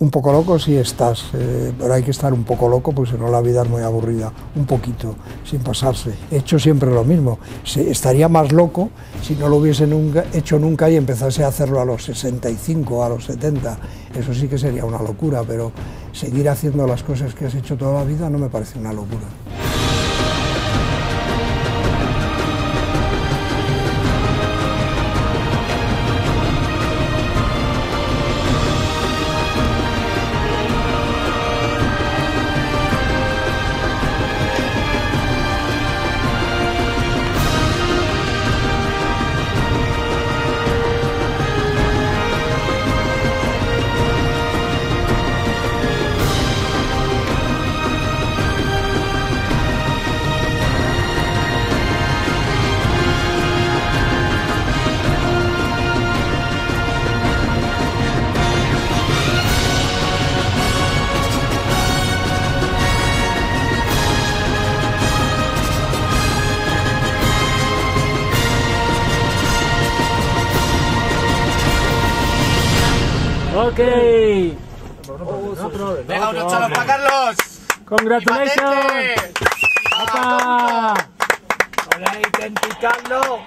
Un poco loco sí estás, eh, pero hay que estar un poco loco porque si no la vida es muy aburrida, un poquito, sin pasarse. He hecho siempre lo mismo. Estaría más loco si no lo hubiese hecho nunca y empezase a hacerlo a los 65, a los 70. Eso sí que sería una locura, pero seguir haciendo las cosas que has hecho toda la vida no me parece una locura. Ok. Venga, unos chalos para Carlos. Congratulations. ¡Hola, identificarlo!